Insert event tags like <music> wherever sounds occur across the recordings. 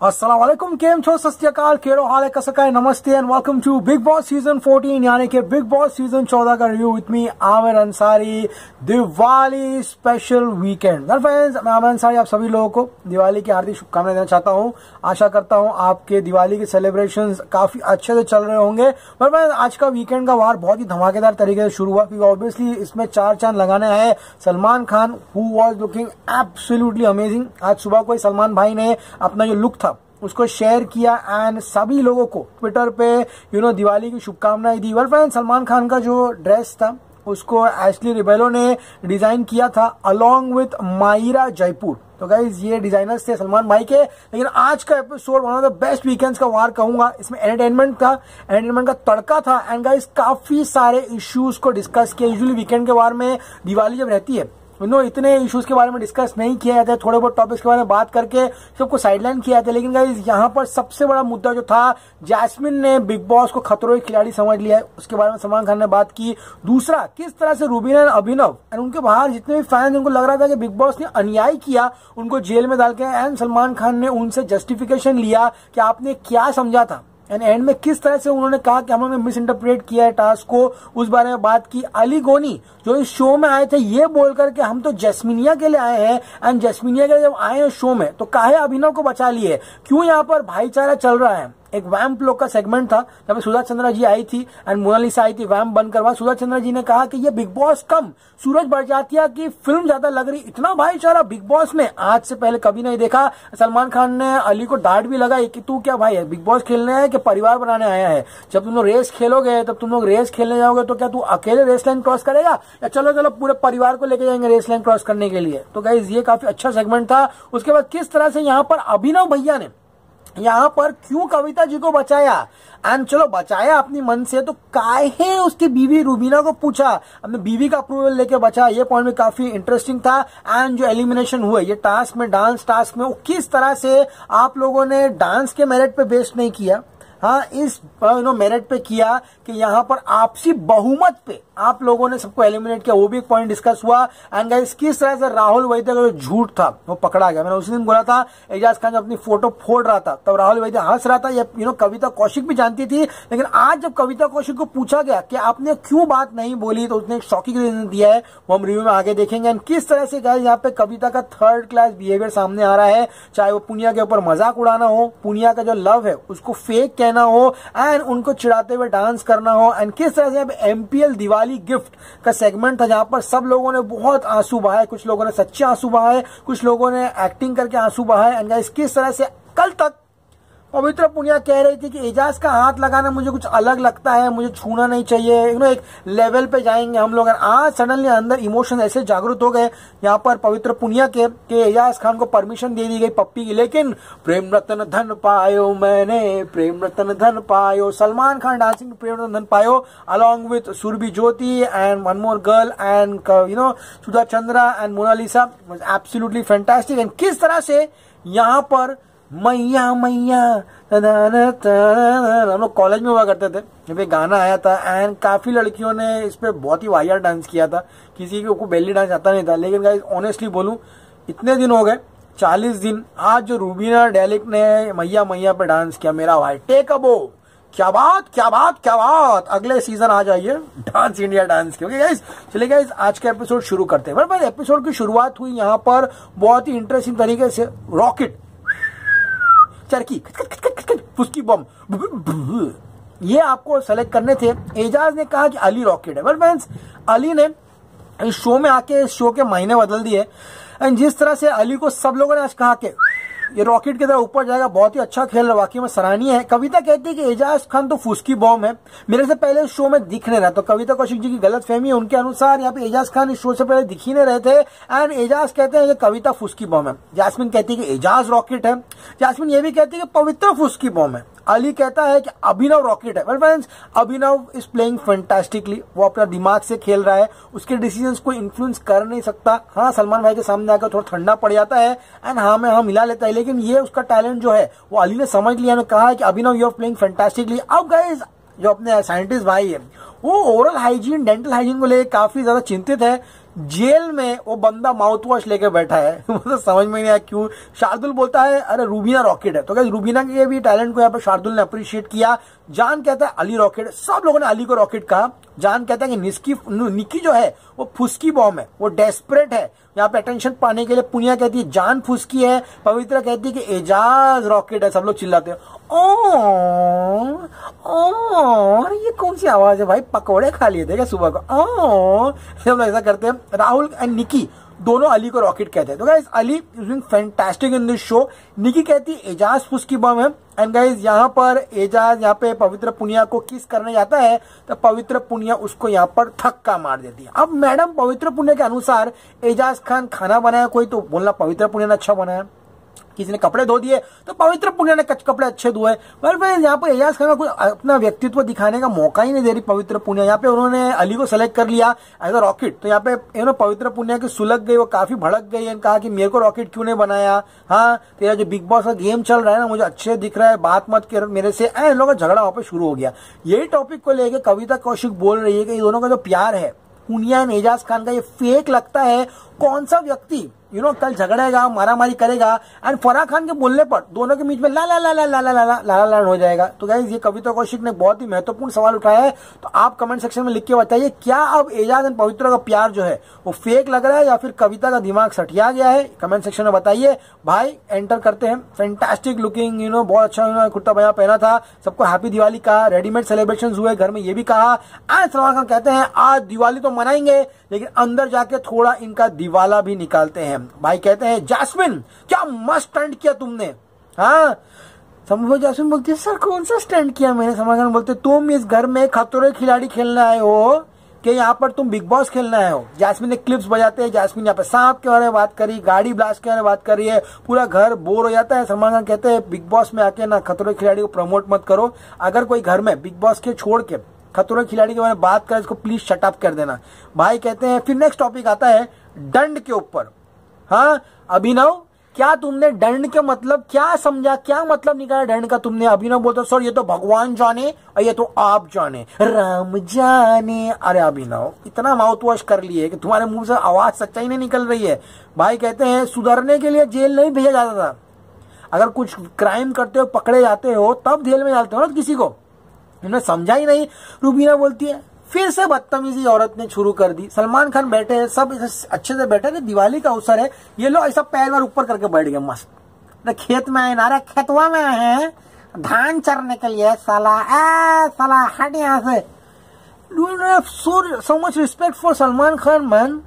असलम केम छो सत्यकाल केरो हाल है कसका है नमस्ते and welcome to Bigg Boss season 14 यानी कि बिग बॉस सीज़न 14 का review with me Aamir Ansari Diwali special weekend friends मैं आमिर अंसारी आप सभी लोगों को दिवाली की हार्दिक शुभकामनाएँ देना चाहता हूँ। आशा करता हूँ आपके दिवाली के सेलिब्रेशन काफ़ी अच्छे से चल रहे होंगे। बट मैं आज का वीकेंड का वार बहुत ही धमाकेदार तरीके से शुरू हुआ, क्योंकि ऑब्वियसली इसमें चार चाँद लगाने आए। Salman Khan who was looking absolutely amazing आज सुबह को सलमान भाई ने अपना जो लुक उसको शेयर किया एंड सभी लोगों को ट्विटर पे यू नो दिवाली की शुभकामनाएँ दी। वेल फ्रेंड सलमान खान का जो ड्रेस था, उसको एशली रिबेलो ने डिज़ाइन किया था अलोंग विथ मायरा जयपुर तो गाइज़ ये डिजाइनर्स थे, सलमान भाई के। लेकिन आज का episode one of the best weekends का वार कहूँगा, इसमें एंटरटेनमेंट था एंटरटेनमेंट का तड़का था एंड गाइज़ काफ़ी सारे इश्यूज़ को डिस्कस किया। यूजुअली वीकेंड के वार में दिवाली जब रहती है नो इतने इश्यूज़ के बारे में डिस्कस नहीं किया जाता, थोड़े बहुत टॉपिक्स के बारे में बात करके सबको साइडलाइन किया जाता लेकिन गाइज़ यहाँ पर सबसे बड़ा मुद्दा जो था जैस्मिन ने बिग बॉस को खतरों के खिलाड़ी समझ लिया है उसके बारे में सलमान खान ने बात की। दूसरा, किस तरह से रूबीना एंड अभिनव एंड उनके बाहर जितने भी फैंस उनको लग रहा था कि बिग बॉस ने अन्याय किया, उनको जेल में डाल के एंड सलमान खान ने उनसे जस्टिफिकेशन लिया कि आपने क्या समझा था। एंड एंड में किस तरह से उन्होंने कहा कि हम लोग ने मिस इंटरप्रेट किया है टास्क को, उस बारे में बात की। अली गोनी, जो इस शो में आए थे, ये बोलकर करके हम तो जैस्मिनिया के लिए आए हैं एंड जैस्मिनिया के लिए जब आए हैं शो में तो काहे अभिनव को बचा लिए? क्यों यहाँ पर भाईचारा चल रहा है? एक वैम्प लोग का सेगमेंट था, जब सुधा चंद्रा जी आई थी एंड मोनालिसा आई थी वैम्प बनकर वहाँ सुधा चंद्रा जी ने कहा कि ये बिग बॉस कम। सूरज बरजातिया की फ़िल्म ज़्यादा लग रही, इतना भाईचारा बिग बॉस में, आज से पहले कभी नहीं देखा। सलमान खान ने, अली को डांट भी लगाई कि तू क्या भाई है? बिग बॉस खेलने आया कि परिवार बनाने आया है? जब तुम लोग रेस खेलोगे, तब तुम लोग रेस खेलने जाओगे तो क्या तू अकेले रेस लाइन क्रॉस करेगा? या चलो चलो, पूरे परिवार को लेके जाएँगे रेस लाइन क्रॉस करने के लिए? तो गाइज़ ये काफ़ी अच्छा सेगमेंट था। उसके बाद किस तरह से यहाँ पर अभिनव भैया ने यहाँ पर क्यों कविता जी को बचाया? एंड चलो, बचाया अपनी मन से तो काहे उसकी बीवी रूबीना को पूछा? अपने बीवी का अप्रूवल लेके बचा ये पॉइंट भी काफ़ी इंटरेस्टिंग था। एंड जो एलिमिनेशन हुए ये टास्क में डांस टास्क में, वो किस तरह से आप लोगों ने डांस के मेरिट पे बेस्ट नहीं किया? हाँ इस नो मेरिट पे किया कि यहाँ पर आपसी बहुमत पे आप लोगों ने सबको एलिमिनेट किया। वो भी एक पॉइंट डिस्कस हुआ। एंड गाइस किस तरह से राहुल वैद्य का जो झूठ था, वो पकड़ा गया। मैंने उसी दिन बोला था, एजाज खान जब अपनी फ़ोटो फोड़ रहा था, तब राहुल वैद्य हंस रहा था। यू नो कविता कौशिक भी जानती थी। लेकिन आज जब कविता कौशिक को पूछा गया कि आपने क्यों बात नहीं बोली तो उसने एक शॉकिंग रीजन दिया है। वो हम रिव्यू में आगे देखेंगे। एंड किस तरह से गाइस यहाँ पे कविता का थर्ड क्लास बिहेवियर सामने आ रहा है, चाहे वो पुनिया के ऊपर मज़ाक उड़ाना हो, पुनिया का जो लव है, उसको फेक कहना हो एंड उनको चिड़ाते हुए डांस करना हो एंड किस तरह से एमपीएल दिवाली गिफ्ट का सेगमेंट था, जहाँ पर सब लोगों ने बहुत आँसू बहाए, कुछ लोगों ने सच्चे आँसू बहाए, कुछ लोगों ने एक्टिंग करके आँसू बहाए एंड किस तरह से कल तक पवित्र पुनिया कह रही थी कि एजाज का हाथ लगाना मुझे कुछ अलग लगता है, मुझे छूना नहीं चाहिए। यू नो एक लेवल पे जाएँगे हम लोग। आज सडनली अंदर इमोशन ऐसे जागरूक हो गए, यहाँ पर पवित्र पुनिया के, कि एजाज खान को परमिशन दे दी गई पप्पी की। लेकिन प्रेम रतन धन पायो मैंने, Prem Ratan Dhan Payo. Salman Khan dancing Prem Ratan Dhan Payo along with Surbhi Jyoti and one more girl and you know Sudha Chandra and Monalisa. Absolutely fantastic and किस तरह से यहाँ पर मैया मैया हम लोग कॉलेज में हुआ करते थे। जब एक गाना आया था एंड काफ़ी लड़कियों ने इस पे बहुत ही वाहियात डांस किया था। किसी को बेली डांस आता नहीं था। लेकिन गाइस ऑनेस्टली बोलूँ, इतने दिन हो गए, चालीस दिन, आज जो रूबीना डेलिक ने मैया मैया पे डांस किया, मेरा भाई टेक अबो क्या बात क्या बात क्या बात। अगले सीज़न आ जाइए डांस इंडिया डांस की। ओके गाइस चलिए गाइस आज का एपिसोड शुरू करते हैं। भाई एपिसोड की शुरुआत हुई यहाँ पर बहुत ही इंटरेस्टिंग तरीके से। रॉकेट चरकी उसकी बम। ये आपको सेलेक्ट करने थे। एजाज ने कहा कि अली रॉकेट है। बट अली ने इस शो में आके, इस शो के मायने बदल दिए। एंड जिस तरह से अली को सब लोगों ने आज कहा कि ये रॉकेट की तरह ऊपर जाएगा, बहुत ही अच्छा खेल रहा, वाकई में सराहनीय है। कविता कहती है कि एजाज खान तो फुसकी बॉम्ब है। मेरे से पहले शो में दिख नहीं रहा तो कविता कौशिक जी की गलत फहमी है, उनके अनुसार यहाँ पे एजाज खान इस शो से पहले दिख ही नहीं रहे थे। एंड एजाज कहते हैं कि कविता फुसकी बॉम्ब है। जासमिन कहती है कि एजाज रॉकेट है। जासमिन ये भी कहती है कि पवित्र फुसकी बॉम्ब है। अली कहता है कि अभिनव रॉकेट है। Friends Abhinav is playing fantastically वो अपना दिमाग से खेल रहा है। उसके डिसीज़न को इन्फ्लुएंस कर नहीं सकता। हाँ सलमान भाई के सामने आकर थोड़ा ठंडा पड़ जाता है। एंड हाँ में हाँ मिला लेता है। लेकिन ये उसका टैलेंट जो है, वो अली ने समझ लिया। कहा कि Abhinav you are playing fantastically अब गाइज़ जो अपने साइंटिस्ट भाई है, वो ओरल हाइजीन डेंटल हाइजीन को लेकर काफ़ी ज़्यादा चिंतित है। जेल में वो बंदा माउथ वॉश लेके बैठा है। <laughs> मतलब समझ में नहीं आया क्यों। शार्दुल बोलता है, अरे, रूबीना रॉकेट है। तो क्या रूबीना के भी टैलेंट को यहाँ पर शार्दुल ने अप्रिशिएट किया? जान कहता है अली रॉकेट। सब लोगों ने अली को रॉकेट कहा। जान कहता है कि निस्की निकी जो है, वो फुसकी बॉम्ब है। वो डेस्परेट है। यहाँ पे अटेंशन पाने के लिए पुनिया कहती है, जान फुसकी है। पवित्र कहती है कि, एजाज रॉकेट है। सब लोग चिल्लाते हैं। ओ ये कौन सी आवाज़ है भाई? पकौड़े खा लिए थे क्या सुबह को? ओ सब लोग ऐसा करते हैं। राहुल एंड निकी दोनों अली को रॉकेट कहते हैं। तो guys Ali is fantastic in this show Nikki कहती है, एजाज फुसकी बम है। एंड गाइज़ यहाँ पर एजाज, यहाँ पे पवित्र पुनिया को किस करने जाता है तो पवित्र पुनिया उसको यहाँ पर थक्का मार देती है। अब मैडम, पवित्र पुनिया के अनुसार एजाज खान खाना बनाया, कोई तो बोलना पवित्र पुनिया ने अच्छा बनाया। किसी ने कपड़े धो दिए तो पवित्र पुण्य ने कपड़े अच्छे धोए। पर फिर यहाँ पर एजाज खान का कोई अपना व्यक्तित्व दिखाने का मौका ही नहीं दे रही पवित्र पुण्य। यहाँ पे उन्होंने अली को सेलेक्ट कर लिया एज अ रॉकेट तो यहाँ पे यू पवित्र पुण्य की सुलग गई, वो काफ़ी भड़क गई कहा कि मेरे को रॉकेट क्यों नहीं बनाया? हाँ तेरा जो बिग बॉस का गेम चल रहा है ना, मुझे अच्छे दिख रहा है, बात मत कर मेरे से। इन लोगों का झगड़ा वहाँ पे शुरू हो गया। यही टॉपिक को लेकर कविता कौशिक बोल रही है कि दोनों का जो प्यार है, पुनिया एजाज खान का ये फेक लगता है कौन सा व्यक्ति यू नो कल झगड़ेगा मारामारी करेगा एंड फराह खान के बोलने पर दोनों के बीच में ला ला ला ला ला ला ला ला ला हो जाएगा तो गाइज़ ये कविता कौशिक ने बहुत ही महत्वपूर्ण सवाल उठाया है तो आप कमेंट सेक्शन में लिख के बताइए क्या अब एजाज एंड पवित्र का प्यार जो है वो फेक लग रहा है या फिर कविता का दिमाग सटिया गया है कमेंट सेक्शन में बताइए भाई एंटर करते हैं फैंटास्टिक लुकिंग यू नो बहुत अच्छा कुर्ता पजामा पहना था सबको हैप्पी दिवाली कहा रेडीमेड सेलिब्रेशन हुए घर में ये भी कहा आज सलमान खान कहते हैं आज दिवाली तो मनाएँगे लेकिन अंदर जाके थोड़ा इनका दिवाला भी निकालते हैं। भाई कहते हैं, जासमिन, क्या मस्त स्टंट किया तुमने? हाँ। समझो जासमिन बोलती है, सर, कौन सा स्टंट किया मैंने? सलमान बोलते तुम इस घर में खतरे खिलाड़ी खेलने आए हो कि यहाँ पर तुम बिग बॉस खेलना आए हो? जासमिन ने क्लिप्स बजाते हैं। जासमिन यहाँ पे सांप के बारे में बात करी, गाड़ी ब्लास्ट के बारे में बात करी है। पूरा घर बोर हो जाता है। सलमान खान कहते हैं, बिग बॉस में आके ना खतरे खिलाड़ी को प्रमोट मत करो। अगर कोई घर में बिग बॉस के छोड़ के खतरे खिलाड़ी के बारे में बात करें, इसको प्लीज़ शटअप कर देना। भाई कहते हैं, फिर नेक्स्ट टॉपिक आता है। दंड के ऊपर। हाँ अभिनव, क्या तुमने दंड के मतलब क्या समझा, क्या मतलब निकाला दंड का तुमने? अभिनव बोलते, सर, ये तो भगवान जाने और ये तो आप जाने। राम जाने। अरे अभिनव, इतना माउथ वॉश कर लिए कि तुम्हारे मुँह से आवाज़ सच्चाई नहीं निकल रही है। भाई कहते हैं, सुधरने के लिए जेल नहीं भेजा जाता था। अगर कुछ क्राइम करते हो, पकड़े जाते हो, तब जेल में जाते हो ना किसी को? समझा ही नहीं। रूबीना बोलती है फिर से बदतमीजी औरत ने शुरू कर दी। सलमान खान बैठे हैं, सब अच्छे से बैठे थे दिवाली का अवसर है। ये लोग ऐसा पैर बार ऊपर करके बैठ गए, मस्त। न खेत में आए ना खेतवा में आए हैं। धान चरने के लिए साला आ साला, हट यहाँ से। So so much respect for Salman Khan man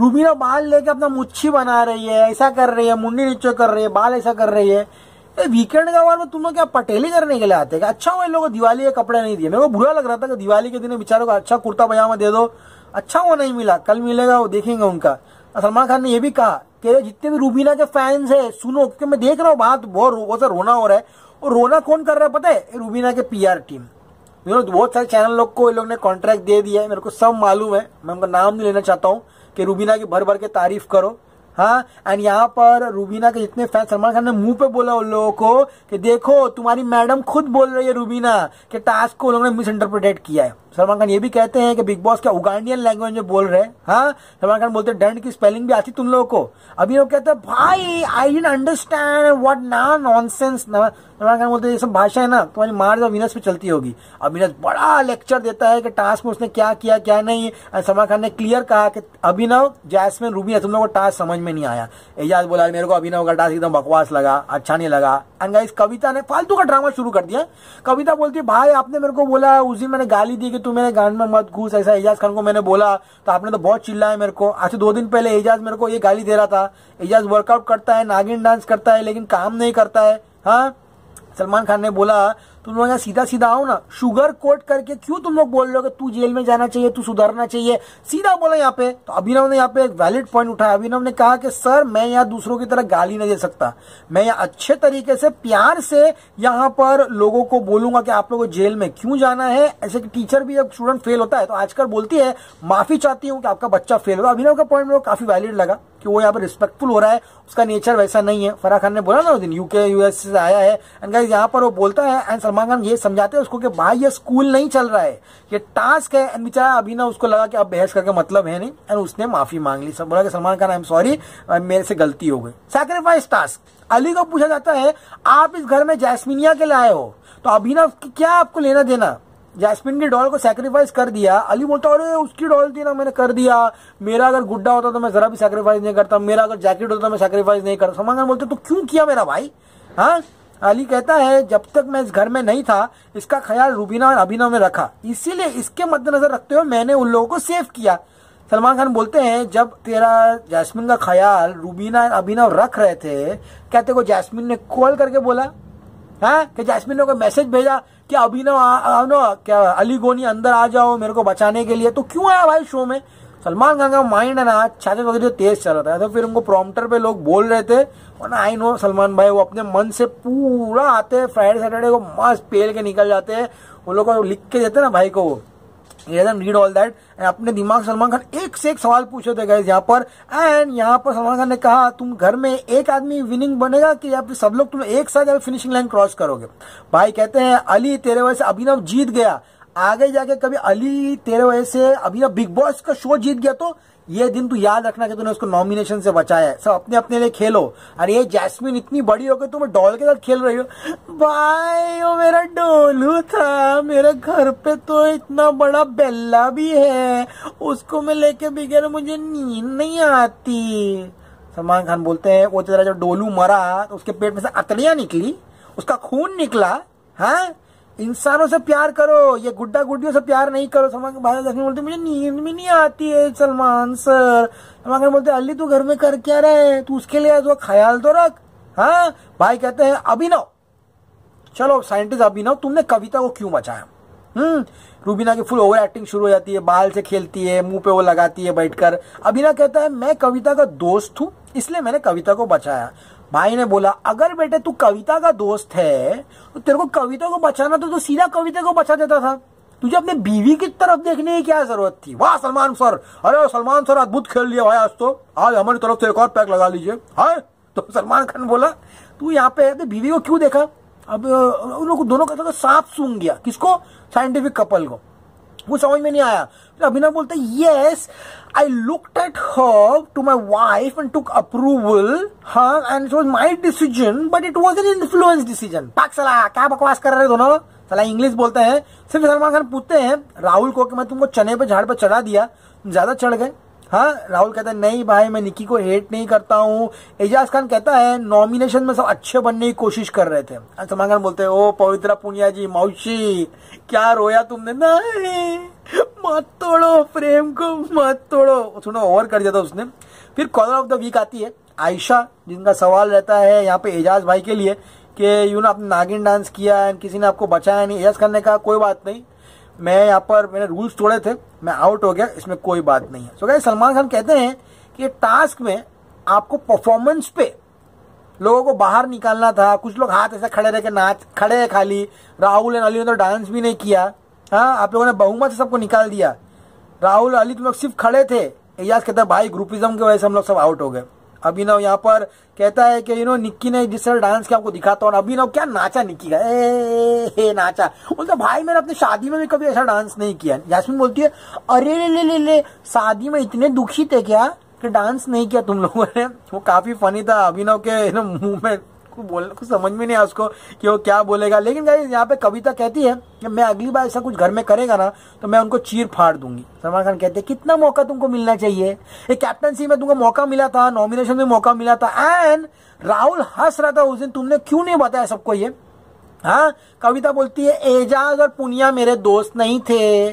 Rubina बाल लेके अपना मुच्छी बना रही है, ऐसा कर रही है मुंडी नीचे कर रही है, बाल ऐसा कर रही है। वीकेंड का बार में तुम लोग क्या पटेली करने के लिए आते हैं? अच्छा वो इन लोगों को दिवाली के कपड़े नहीं दिए। मेरे को बुरा लग रहा था कि दिवाली के दिन बेचारों को अच्छा कुर्ता पजामा दे दो। अच्छा वो नहीं मिला। कल मिलेगा, वो देखेंगे उनका। सलमान खान ने ये भी कहा कि जितने भी रूबीना के फैंस है, सुनो, क्योंकि मैं देख रहा हूँ बात, बहुत वो सा रोना हो रहा है। और रोना कौन कर रहा है पता है? रूबीना के पीआर टीम बहुत सारे चैनल लोग को लोग ने कॉन्ट्रैक्ट दे दिया है। मेरे को सब मालूम है। मैं उनका नाम नहीं लेना चाहता हूँ कि रूबीना की भर भर के तारीफ़ करो। हाँ एंड यहाँ पर रूबीना के जितने फ़ैन सलमान खान ने मुँह पे बोला उन लोगों को कि देखो, तुम्हारी मैडम खुद बोल रही है रूबीना कि टास्क को उन्होंने मिस इंटरप्रिटेट किया है। सलमान खान ये भी कहते हैं कि बिग बॉस का उगांडियन लैंग्वेज में बोल रहे हैं? हाँ सलमान खान बोलते डंड की स्पेलिंग भी आती तुम लोगों को। अभी लोग कहते हैं, भाई आई डेंट अंडरस्टैंड वट ना नॉनसेंस सलमान खान बोलते ये सब भाषा है ना, तुम्हारी मार जो विनस पे चलती होगी। अभिनव बड़ा लेक्चर देता है कि टास्क में उसने क्या किया, क्या नहीं। सलमान खान ने क्लियर कहा कि अभिनव जैसमिन रूबी तुम लोग को टास्क समझ में नहीं आया। एजाज बोला, मेरे को अभिनव का टास्क एकदम बकवास लगा अच्छा नहीं लगा। एंड गाइस कविता ने फालतू का ड्रामा शुरू कर दिया। कविता बोलती है भाई, आपने मेरे को बोला, उस दिन मैंने गाली दी कि तू मेरे गान में मत घूस, ऐसा एजाज खान को मैंने बोला तो आपने तो बहुत चिल्लाया मेरे को। आज दो दिन पहले एजाज मेरे को ये गाली दे रहा था। एजाज वर्कआउट करता है, नागिन डांस करता है, लेकिन काम नहीं करता है। हाँ? सलमान खान ने बोला तुम लोग यहाँ सीधा सीधा आओ ना। शुगर कोट करके क्यों तुम लोग बोल रहे हो कि तू जेल में जाना चाहिए, तू सुधरना चाहिए? सीधा बोला यहाँ पे। तो अभिनव ने यहाँ पे एक वैलिड पॉइंट उठाया। अभिनव ने कहा कि, सर, मैं यहाँ दूसरों की तरह गाली नहीं दे सकता। मैं यहाँ अच्छे तरीके से, प्यार से यहाँ पर लोगों को बोलूँगा कि आप लोगों को जेल में क्यों जाना है? ऐसे कि टीचर भी जब स्टूडेंट फेल होता है तो आजकल बोलती है, माफ़ी चाहती हूँ कि आपका बच्चा फेल होगा अभिनव का पॉइंट काफ़ी वैलिड लगा। कि वो यहाँ पर रिस्पेक्टफुल हो रहा है, उसका नेचर वैसा नहीं है। फराह खान ने बोला ना उस दिन यूके यूएस से आया है एंड गाइज़ यहाँ पर वो बोलता है एंड सलमान खान ये समझाते हैं उसको कि भाई ये स्कूल नहीं चल रहा है, ये टास्क है एंड बेचारा अभी ना उसको लगा कि अब बहस करके मतलब है नहीं एंड उसने माफ़ी मांग ली। सब बोला कि Salman Khan I am sorry मेरे से गलती हो गई। सैक्रिफाइस टास्क अली को पूछा जाता है, आप इस घर में जैस्मिनिया के लिए हो तो अभिनव क्या आपको लेना देना? जैस्मिन की डॉल को सेक्रीफाइस कर दिया। अली बोलता, अरे, उसकी डॉल थी ना, मैंने कर दिया। मेरा अगर गुड्डा होता तो मैं जरा भी सेक्रीफाइस नहीं करता। मेरा अगर जैकेट होता तो मैं सेक्रीफाइस नहीं करता। सलमान खान बोलते तो क्यों किया मेरा भाई? हाँ? अली कहता है, जब तक मैं इस घर में नहीं था, इसका ख्याल रूबीना और अभिनव ने रखा। इसीलिए इसके मद्देनजर रखते हुए मैंने उन लोगों को सेव किया। सलमान खान बोलते हैं, जब तेरा जैस्मिन का ख्याल रूबीना और अभिनव रख रहे थे, क्या तेरे को जैस्मिन ने कॉल करके बोला? है? कि जैस्मिन ने कोई मैसेज भेजा? कि ना क्या अली गोनी अंदर आ जाओ मेरे को बचाने के लिए? तो क्यों आया भाई शो में? सलमान खान का माइंड है ना छाछे वगैरह तेज चल रहा था। तो फिर उनको प्रॉम्प्टर पे लोग बोल रहे थे, और ना आई नो सलमान भाई, वो अपने मन से पूरा आते हैं फ्राइडे सैटरडे को मस्त पेल के निकल जाते हैं। वो लोग लिख के देते ना भाई को रीड ऑल दैट अपने दिमाग सलमान खान एक से एक सवाल पूछे थे गए यहाँ पर। एंड यहाँ पर सलमान खान ने कहा, तुम घर में एक आदमी विनिंग बनेगा कि या फिर सब लोग तुम एक साथ फिनिशिंग लाइन क्रॉस करोगे? भाई कहते हैं, अली तेरे वजह से अभिनव जीत गया। आगे जाके कभी अली तेरे वजह से अभिनव बिग बॉस का शो जीत गया तो ये दिन तू याद रखना कि तूने उसको नॉमिनेशन से बचाया है। सब अपने अपने लिए खेलो। अरे ये जैस्मिन इतनी बड़ी हो गई तुम डॉल के साथ खेल रही हो। भाई वो मेरा डोलू था। मेरे घर पे तो इतना बड़ा बेल्ला भी है। उसको मैं लेके बिगैर मुझे नींद नहीं आती। सलमान खान बोलते हैं, वो तेरा जब डोलू मरा तो उसके पेट में से अतड़ियाँ निकली, उसका खून निकला हाँ? इंसानों से प्यार करो, ये गुड्डा गुड्डियों से प्यार नहीं करो भाई लक्ष्मी बोलते, मुझे नींद भी नहीं आती है, सलमान सर। खान बोलते, अली, तू घर में कर क्या रहे तू उसके लिए तो ख्याल तो रख हाँ? भाई कहते हैं, अभिनव। चलो, साइंटिस्ट अभिनव, तुमने कविता को क्यों बचाया? हम्म रूबीना की फुल ओवर एक्टिंग शुरू हो जाती है, बाल से खेलती है, मुँह पे वो लगाती है बैठकर। अभिनव कहता है, मैं कविता का दोस्त हूँ, इसलिए मैंने कविता को बचाया। भाई ने बोला अगर बेटे तू कविता का दोस्त है तो तेरे को कविता को बचाना तो, तो सीधा कविता को बचा देता था। तुझे अपने बीवी की तरफ़ देखने की क्या ज़रूरत थी? वाह सलमान सर! अरे सलमान सर अद्भुत खेल लिया भाई आज तो। आज हमारी तरफ़ से एक और पैक लगा लीजिए। हाँ? तो सलमान खान बोला तू यहाँ पे तो बीवी को क्यों देखा? अब उन लोग दोनों का साफ़ सूंघ गया। किसको? साइंटिफिक कपल को। वो समझ में नहीं आया। फिर अभिनव बोलते yes I look at her to my wife and took approval हाँ and it was my decision but it was an influence decision पाक सला, क्या बकवास कर रहे दोनों? सला इंग्लिश बोलते हैं। सिर्फ़ सलमान खान पूछते हैं, राहुल को कि मैं तुमको चने पे झाड़ पर चढ़ा दिया ज़्यादा चढ़ गए? हाँ राहुल कहता है, नहीं भाई, मैं निकी को हेट नहीं करता हूँ। एजाज खान कहता है नॉमिनेशन में सब अच्छे बनने की कोशिश कर रहे थे। सलमान खान बोलते हैं, ओ, पवित्रा पुनिया जी, मौसी, क्या रोया तुमने? नहीं, मत तोड़ो, प्रेम को मत तोड़ो। थोड़ा ओवर कर दिया था उसने। फिर कॉलर ऑफ़ द वीक आती है, आयशा, जिनका सवाल रहता है यहाँ पे एजाज भाई के लिए कि यू ना आपने नागिन डांस किया किसी ने आपको बचाया नहीं। एजाज खान ने कहा, कोई बात नहीं मैं यहाँ पर मैंने रूल्स तोड़े थे मैं आउट हो गया इसमें कोई बात नहीं है। सो so, सलमान खान कहते हैं कि टास्क में आपको परफॉर्मेंस पे लोगों को बाहर निकालना था। कुछ लोग हाथ ऐसे खड़े रह के नाच खड़े है खाली। राहुल एंड अली ने तो डांस भी नहीं किया। हाँ आप लोगों ने बहुमत से सबको निकाल दिया। राहुल अली तुम लोग सिर्फ़ खड़े थे। एजाज कहता भाई ग्रुपिज्म की वजह से हम लोग सब आउट हो गए। अभिनव यहाँ पर कहता है कि यू नो निक्की ने जिस तरह डांस किया आपको दिखाता हूँ। अभिनव क्या नाचा निक्की का? ए, ए, नाचा। बोलते भाई मैंने अपनी शादी में भी कभी ऐसा डांस नहीं किया। जासमिन बोलती है अरे ले ले ले ले शादी में इतने दुखी थे क्या कि डांस नहीं किया तुम लोगों ने? वो काफ़ी फनी था। अभिनव के मुँह में कुछ बोल कुछ समझ में नहीं आया उसको कि वो क्या बोलेगा। लेकिन गाइस यहाँ पे कविता कहती है कि मैं अगली बार ऐसा कुछ घर में करेगा ना तो मैं उनको चीर फाड़ दूँगी। सलमान खान कहते हैं, कितना मौका तुमको मिलना चाहिए? ये कैप्टनसी में तुमको मौका मिला था नॉमिनेशन में मौका मिला था एंड राहुल हंस रहा था उस दिन, तुमने क्यों नहीं बताया सबको ये? हाँ कविता बोलती है, एजाज और पुनिया मेरे दोस्त नहीं थे,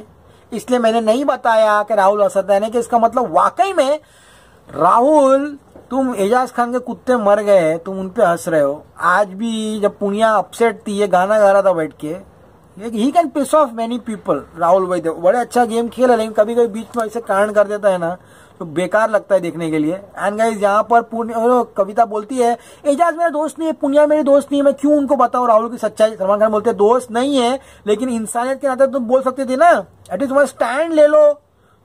इसलिए मैंने नहीं बताया कि राहुल हंसत है कि इसका मतलब वाकई में राहुल तुम एजाज खान के कुत्ते मर गए, तुम उन पे हंस रहे हो। आज भी जब पुनिया अपसेट थी, ये गाना गा रहा था बैठ के ही can piss off many people Rahul भाई बड़े अच्छा गेम खेला लेकिन कभी कभी बीच में ऐसे कांड कर देता है ना तो बेकार लगता है देखने के लिए। एंड गाइज़ यहाँ पर कविता बोलती है, एजाज मेरा दोस्त नहीं है, पुनिया मेरी दोस्त नहीं है, मैं क्यों उनको बताऊँ? राहुल की सच्चाई, सलमान खान बोलते हैं, दोस्त नहीं है, लेकिन इंसानियत के नाते तुम बोल सकते थे ना एटलीस्ट तुम्हारा स्टैंड ले लो।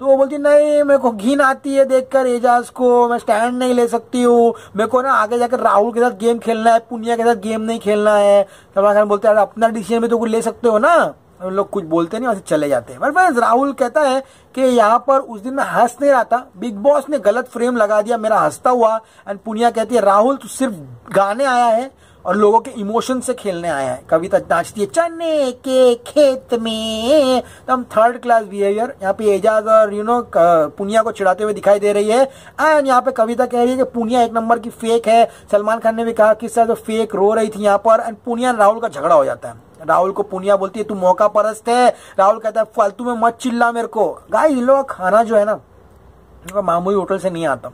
तो वो बोलती, नहीं, मेरे को घिन आती है देखकर, एजाज को। मैं स्टैंड नहीं ले सकती हूँ। मेरे को ना आगे जाकर राहुल के साथ गेम खेलना है, पुनिया के साथ गेम नहीं खेलना है। सलमान खान बोलते हैं अपना डिसीज़न भी तो कुछ ले सकते हो ना? लोग कुछ बोलते नहीं, वैसे चले जाते हैं। बट राहुल कहता है कि यहाँ पर उस दिन मैं हंस नहीं रहा था। बिग बॉस ने गलत फ्रेम लगा दिया, मेरा हंसता हुआ। एंड पुनिया कहती है, राहुल, तू सिर्फ़ गाने आया है। और लोगों के इमोशन से खेलने आया है। कविता नाचती है, चने के खेत में तो हम थर्ड क्लास बिहेवियर यहाँ पे एजाज और यू नो पुनिया को चिढ़ाते हुए दिखाई दे रही है। एंड यहाँ पे कविता कह रही है कि पुनिया एक नंबर की फेक है। सलमान खान ने भी कहा किस तरह तो फेक रो रही थी यहाँ पर, एंड पुनिया राहुल का झगड़ा हो जाता है। राहुल को पुनिया बोलती है, तू मौका परस्त है। राहुल कहता है, फालतू में मत चिल्ला मेरे को। गाय इन लोग खाना जो है ना मामूली होटल से नहीं आता।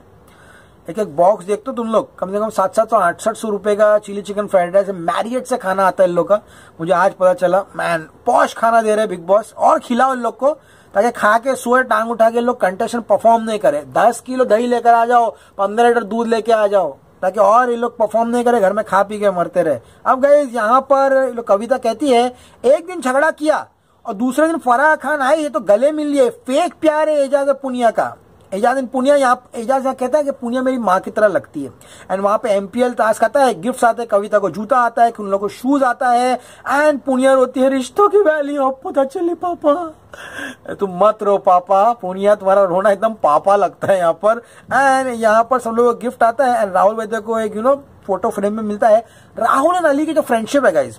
एक एक बॉक्स देखते हो तुम लोग? कम से कम सात सात सौ अड़सठ सौ रुपए का chilli chicken fried rice Marriott से खाना आता है इन लोग का। मुझे आज पता चला मैन पॉश खाना दे रहे बिग बॉस और खिलाओ इन लोग को, ताकि खा के सोए, टांग उठा के लोग कंटेशन परफॉर्म नहीं करे। दस किलो दही लेकर आ जाओ, पंद्रह लीटर दूध लेके आ जाओ, ताकि और ये लोग परफॉर्म नहीं करे, घर में खा पी के मरते रहे। अब गए यहाँ पर कविता कहती है, एक दिन झगड़ा किया, और दूसरे दिन फराह खान आई, ये तो गले मिल लिए। फेक प्यार है एजाज पुनिया का। एजाज इन पुनिया यहाँ एजाज यहाँ कहता है कि पुनिया मेरी माँ की तरह लगती है। एंड वहाँ पे एम पी एल टास्क आता है गिफ्ट आते हैं, कविता को जूता आता है उन लोगों को शूज़ आता है। एंड पुनिया रोती है, रिश्तों की वैल्यू पता चले पापा। तुम मत रो पापा, पुनिया तुम्हारा रोना एकदम पापा लगता है यहाँ पर। एंड यहाँ पर सब लोगों गिफ्ट आता है। एंड राहुल वैद्य को एक यू नो फ़ोटो फ्रेम में मिलता है। राहुल एंड अली की जो फ्रेंडशिप है गाइज़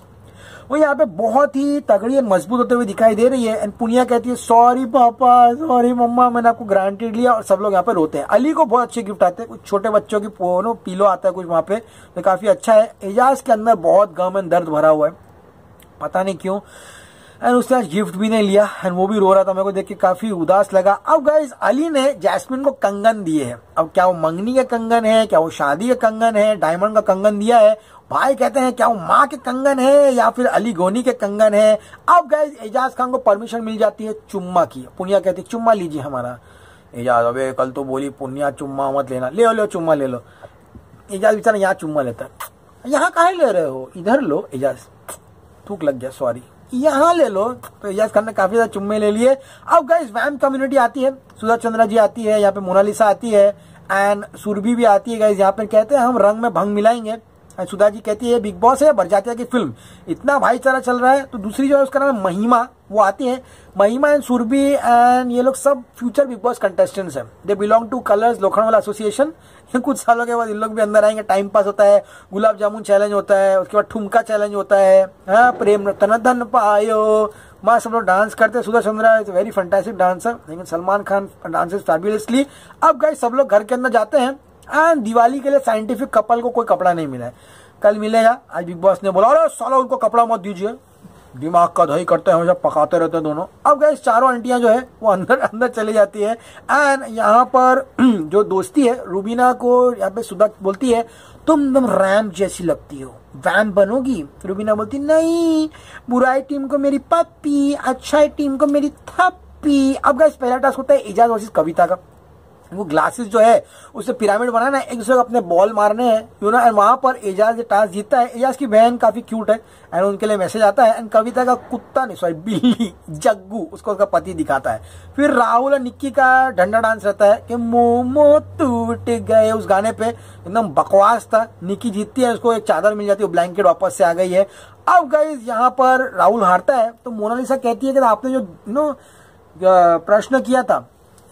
वो यहाँ पे बहुत ही तगड़ी और मज़बूत होते हुए दिखाई दे रही है। एंड पुनिया कहती है सॉरी पापा सॉरी मम्मा, मैंने आपको ग्रांटेड लिया और सब लोग यहाँ पे रोते हैं। अली को बहुत अच्छे गिफ्ट आते हैं। कुछ छोटे बच्चों की नो पीलो आता है कुछ वहाँ पे तो काफ़ी अच्छा है। एजाज के अंदर बहुत गम एंड दर्द भरा हुआ है। पता नहीं क्यों। एंड उसने आज गिफ्ट भी नहीं लिया। एंड वो भी रो रहा था, मेरे को देख के काफ़ी उदास लगा। अब गाइज़ अली ने जैस्मिन को कंगन दिए हैं। अब क्या वो मंगनी का कंगन है? क्या वो शादी का कंगन है? डायमंड का कंगन दिया है? भाई कहते हैं, क्या वो माँ के कंगन है या फिर अली गोनी के कंगन है? अब गए एजाज खान को परमिशन मिल जाती है चुम्मा की। पुनिया कहती है चुम्मा लीजिए हमारा। एजाज, अबे, कल तो बोली, पुनिया चुम्मा मत लेना। ले, लो, चुम्मा ले लो। एजाज बेचारा यहाँ चुम्मा लेता है। यहाँ कहा ले रहे हो? इधर लो। एजाज, थूक लग गया सॉरी यहाँ ले लो। तो एजाज खान ने काफ़ी ज़्यादा चुम्मे ले लिए। अब गाइस वैम कम्युनिटी आती है सुधा चंद्रा जी आती है, यहाँ पे मोनालिसा आती है एंड सुरभि भी आती है गाइस यहाँ पे कहते हैं, हम रंग में भंग मिलाएँगे। सुधा जी कहती है, बिग बॉस है बरजातिया की फ़िल्म। इतना भाईचारा चल रहा है तो दूसरी जो है, उसका नाम है महिमा, वो आती है। महिमा एंड सुरभि एंड ये लोग सब फ्यूचर बिग बॉस कंटेस्टेंट्स हैं। They belong to Colors Lokhandwala association <laughs> कुछ सालों के बाद इन लोग भी अंदर आएँगे टाइम पास होता है, गुलाब जामुन चैलेंज होता है, उसके बाद ठुमका चैलेंज होता है। हाँ प्रेम तन धन पायो। माँ सब लोग डांस करते हैं, Sudha Chandra is very fantastic dancer लेकिन सलमान खान डांसेस फैबुलसली अब गए सब लोग घर के अंदर जाते हैं। एंड दिवाली के लिए साइंटिफिक कपल को कोई कपड़ा नहीं मिला है। कल मिलेगा, आज बिग बॉस ने बोला, अरे, साला उनको कपड़ा मत दीजिए। दिमाग का दही करते हैं, हमेशा पकाते रहते हैं दोनों। अब गए चारों आंटियाँ जो है, वो अंदर अंदर चली जाती है। एंड यहाँ पर, <clears throat> जो दोस्ती है, रूबीना को यहाँ पे सुधा बोलती है, तुम तुम रैम जैसी लगती हो। वैम बनोगी? रूबीना बोलती, नहीं, बुराई टीम को मेरी पप्पी अच्छा टीम को मेरी थप्पी। अब गए पहला टास्क होता है एजाज वर्सेस कविता का। वो ग्लासेस जो है, उसे पिरामिड बनाना है, एक दूसरे को अपने बॉल मारने हैं यू नो एंड वहाँ पर एजाज टास्क जीतता है। एजाज की बहन काफ़ी क्यूट है एंड उनके लिए मैसेज आता है एंड कविता का कुत्ता नहीं सॉरी बिल्ली, जग्गू, उसको उसका पति दिखाता है। फिर राहुल और निक्की का ढंडा डांस रहता है, कि मोमो टूट गए उस गाने पे, एकदम बकवास था। निक्की जीतती है, उसको एक चादर मिल जाती है ब्लैंकेट वापस से आ गई है। अब गई यहाँ पर राहुल हारता है तो मोनालिसा कहती है कि आपने जो नो प्रश्न किया था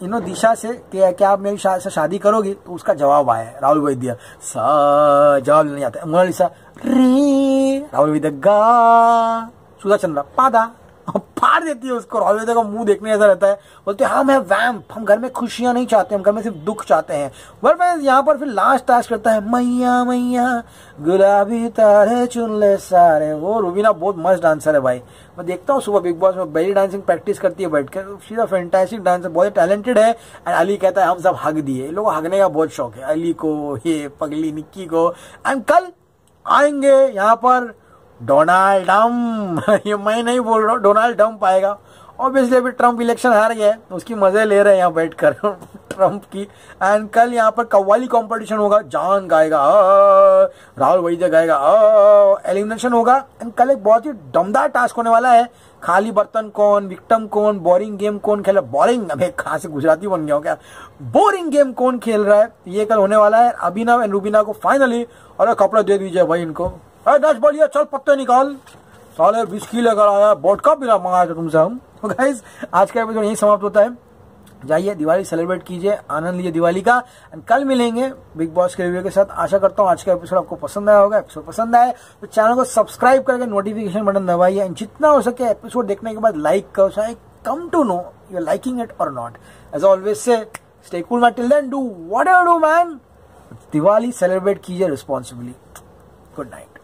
नो दिशा से कि क्या आप मेरी शा, से शादी करोगी? तो उसका जवाब आया राहुल वैद्य सा जवाब नहीं आता मोनालिसा रे राहुल वैद्य गा सुधा चंद्रा पादा। फाड़ देती है उसको राहुल का मुँह देखने ऐसा रहता है। बोलते हैं हम है वैम्प हम घर में खुशियाँ नहीं चाहते, हम घर में सिर्फ़ दुख चाहते हैं। वर्ड मैं यहाँ पर फिर लास्ट टास्क करता है, मैया मैया, गुलाबी तारे चुन ले सारे। वो रूबीना बहुत मस्त डांसर है भाई। मैं देखता हूँ सुबह बिग बॉस में बेली डांसिंग प्रैक्टिस करती है बैठ कर शी फैंटास्टिक डांसर बहुत टैलेंटेड है। एंड अली कहता है, हम सब हक दिए। लोगों हगने का बहुत शौक है। अली को, ये, पगली, निक्की को। एंड कल आएँगे यहाँ पर डोनाल्ड डम <laughs> ये मैं नहीं बोल रहा हूँ, डोनाल्ड डम्प आएगा। ऑब्वियसली अभी ट्रंप इलेक्शन हार गया है, उसकी मज़े ले रहे हैं यहाँ बैठ कर <laughs> ट्रंप की। एंड कल यहाँ पर कव्वाली कंपटीशन होगा, जान गाएगा राहुल वैद्य गाएगा एलिमिनेशन होगा। एंड कल एक बहुत ही दमदार टास्क होने वाला है। खाली बर्तन कौन विक्टम कौन बोरिंग गेम कौन खेल खेला बोरिंग अबे कहा से गुजराती बन गया हो क्या? बोरिंग गेम कौन खेल रहा है? ये कल होने वाला है। अभिनव एंड रूबीना को फाइनली और कपड़ा दे दीजिए भाई इनको। दस बोलिए चल पत्ते निकाल। साले बिस्की लेकर आया बोट का बिना मंगाया था तुमसे हम। तो गाइज़ आज का एपिसोड यही समाप्त होता है। जाइए, दिवाली सेलिब्रेट कीजिए, आनंद लीजिए दिवाली का एंड कल मिलेंगे बिग बॉस के रिव्यू के साथ। आशा करता हूँ आज का एपिसोड आपको पसंद आया होगा एपिसोड पसंद आए तो चैनल को सब्सक्राइब करके नोटिफिकेशन बटन दबाइए एंड जितना हो सके एपिसोड देखने के बाद लाइक करो, चाहे come to know you liking it और not as always say stay cool my till do whatever do man Diwali celebrate कीजिए रिस्पॉन्सिबली गुड नाइट